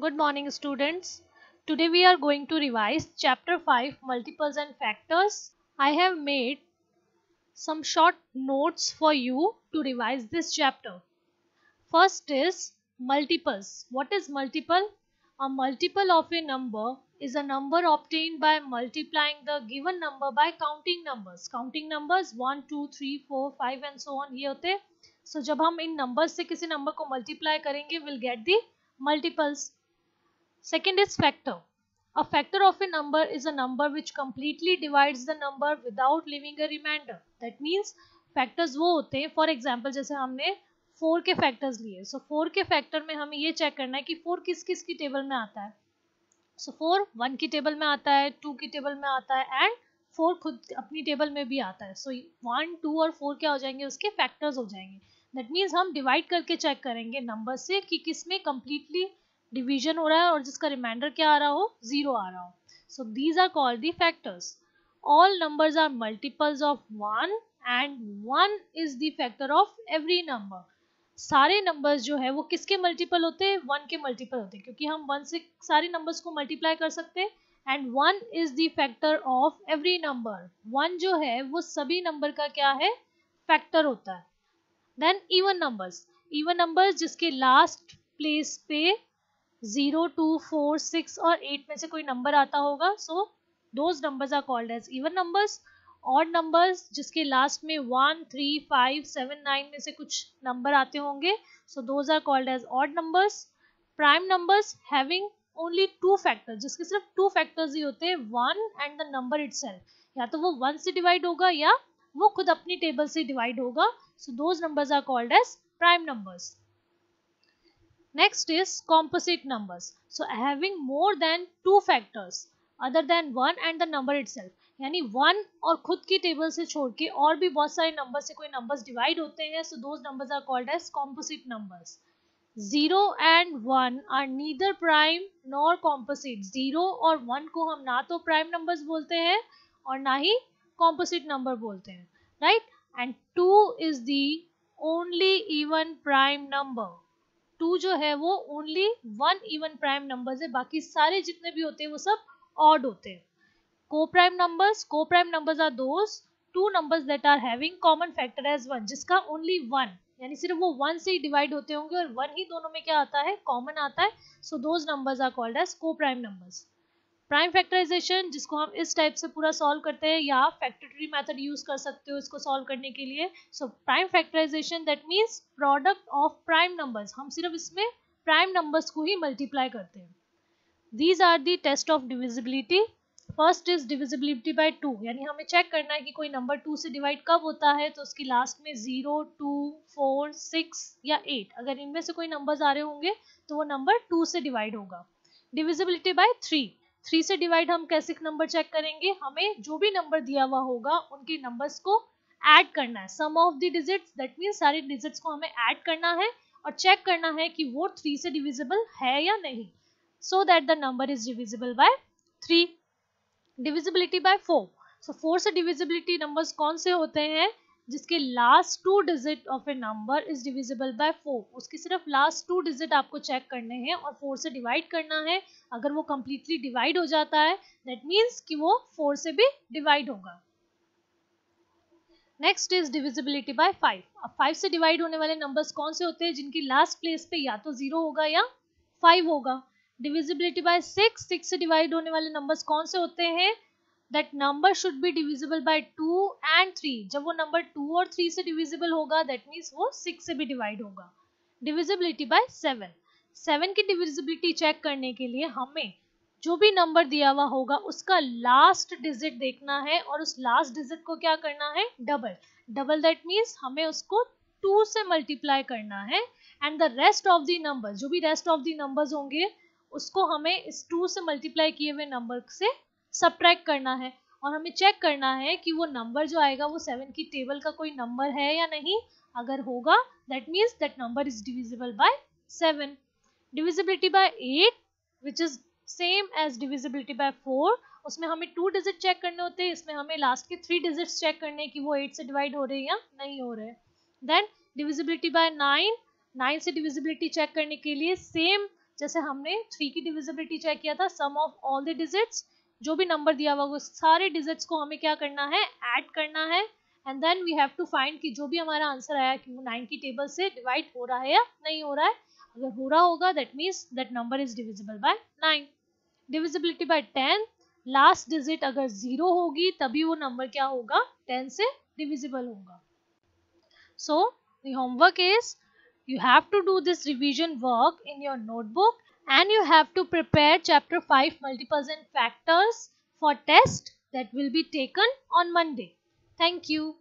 Good morning students. Today we are going to revise chapter 5 multiples and factors. I have made some short notes for you to revise this chapter. First is multiples. What is multiple? A multiple of a number is a number obtained by multiplying the given number by counting numbers. Counting numbers 1, 2, 3, 4, 5 and so on ये होते So जब हम इन numbers से किसी number को multiply करेंगे we'll get the multiples. Second is factor. A factor of a number is a number which completely divides the number without leaving a remainder. That means factors वो होते हैं। For example, जैसे हमने four के factors लिए। So four के factor में हमें ये चेक करना है कि फोर किस किस की टेबल में आता है। सो फोर वन की टेबल में आता है टू की टेबल में आता है एंड फोर खुद अपनी टेबल में भी आता है। सो वन टू और फोर क्या हो जाएँगे? उसके फैक्टर्स हो जाएँगे। दैट मीन्स हम डिवाइड करके चेक करेंगे नंबर से कि किसमें कम्प्लीटली डिवीज़न हो रहा है और जिसका रिमाइंडर क्या आ रहा हो? ज़ीरो आ रहा हो। So these are called the factors all numbers are multiples of one and one is the factor of every number सारे नंबर्स जो है, वो किसके मल्टीपल होते हैं? वन के मल्टीपल होते हैं, क्योंकि हम वन से सारे नंबर्स को मल्टीप्लाई कर सकते हैं। And one is the factor of every number one जो है, वो सभी नंबर का क्या है? फैक्टर होता है। Then even numbers even numbers जिसके लास्ट प्लेस पे ज़ीरो टू फोर सिक्स और एट में से कोई नंबर आता होगा so those numbers are called as even numbers odd numbers जिसके लास्ट में one three five seven nine में से कुछ नंबर आते होंगे so those are called as odd numbers prime numbers having only two factors जिसके सिर्फ़ टू फैक्टर्स ही होते हैं one and the number it या तो वो वन से डिवाइड होगा या वो खुद अपनी टेबल से डिवाइड होगा so those numbers are called as prime numbers next is composite numbers. So, having more than two factors other than one and the number itself. यानी वन और खुद की टेबल से छोड़ के और भी बहुत सारे नंबर से कोई नंबर्स डिवाइड होते हैं so those numbers are called as composite numbers zero and one are neither prime nor composite zero और वन को हम ना तो प्राइम नंबर्स बोलते हैं और ना ही कॉम्पोजिट नंबर बोलते हैं right and two is the only even prime number two जो है वो only one even prime number है। बाकी सारे जितने भी होते हैं वो सब ऑड होते हैं। Co-prime numbers co-prime numbers are those two numbers that are having common factor as one जिसका ओनली वन यानी सिर्फ़ वो वन से ही डिवाइड होते होंगे और वन ही दोनों में क्या आता है? कॉमन आता है। So those numbers are called as co-prime numbers prime factorization जिसको हम इस टाइप से पूरा सॉल्व करते हैं, या फैक्टरी मेथड यूज़ कर सकते हो इसको सॉल्व करने के लिए। So prime factorization that means product of prime numbers हम सिर्फ़ इसमें प्राइम नंबर्स को ही मल्टीप्लाई करते हैं। These are the test of divisibility first is divisibility by two यानी हमें चेक करना है कि कोई नंबर टू से डिवाइड कब होता है तो उसकी लास्ट में ज़ीरो टू फोर सिक्स या एट अगर इनमें से कोई नंबर्स आ रहे होंगे तो वो नंबर टू से डिवाइड होगा। डिविजिबिलिटी बाय थ्री थ्री से डिवाइड हम कैसे नंबर चेक करेंगे? हमें जो भी नंबर दिया हुआ होगा, उनके नंबर्स को ऐड करना है। Sum of the digits that सारे डिजिट्स को हमें ऐड करना है और चेक करना है कि वो थ्री से डिविजिबल है या नहीं। So that the number is divisible by three divisibility by four so four से डिविजिबिलिटी नंबर्स कौन से होते हैं? जिसके last two digit of a number is divisible by four उसके सिर्फ़ लास्ट टू डिजिट आपको चेक करने हैं और फोर से डिवाइड करना है। अगर वो कंप्लीटली डिवाइड हो जाता है दैट मीन्स कि वो फोर से भी डिवाइड होगा। Next is divisibility by five अब फाइव से डिवाइड होने वाले नंबर्स कौन से होते हैं? जिनकी लास्ट प्लेस पे या तो ज़ीरो होगा या फाइव होगा। डिविजिबिलिटी बाय सिक्स सिक्स से डिवाइड होने वाले नंबर्स कौन से होते हैं? That number should be divisible by two and three जब वो नंबर टू और थ्री से डिविजिबल होगा दैट मीन्स वो सिक्स से भी डिवाइड होगा। डिविजिबिलिटी बाय सेवन सेवन की डिविजिबिलिटी चेक करने के लिए हमें जो भी नंबर दिया हुआ होगा, उसका लास्ट डिजिट देखना है और उस लास्ट डिजिट को क्या करना है? डबल डबल दैट मीन्स हमें उसको टू से मल्टीप्लाई करना है and the rest of the number जो भी रेस्ट ऑफ़ द नंबर्स होंगे, उसको हमें इस टू से मल्टीप्लाई किए हुए नंबर से सब्ट्रैक्ट करना है। और हमें चेक करना है कि वो नंबर जो आएगा वो सेवन की टेबल का कोई नंबर है या नहीं। अगर होगा that means that number is divisible by seven divisibility by eight which is same as divisibility by four उसमें हमें टू डिजिट चेक करने होते हैं। इसमें हमें लास्ट के थ्री डिजिट्स चेक करने कि वो एट से डिवाइड हो रहे हैं या नहीं हो रहे then divisibility by nine nine से डिविजिबिलिटी चेक करने के लिए सेम जैसे हमने थ्री की डिविजिबिलिटी चेक किया था sum of all the digits जो भी नंबर दिया हुआ वो सारे डिजिट्स को हमें क्या करना है? ऐड करना है। And then we have to find कि जो भी हमारा आंसर आया कि वो नाइन की टेबल से डिवाइड हो रहा है या नहीं हो रहा है। अगर हो रहा होगा that means that number is divisible by nine divisibility by ten last digit अगर ज़ीरो होगी, तभी वो नंबर क्या होगा? टेन से डिविजिबल होगा। So the homework is you have to do this revision work in your notebook and you have to prepare chapter 5 multiples and factors for test that will be taken on Monday. Thank you.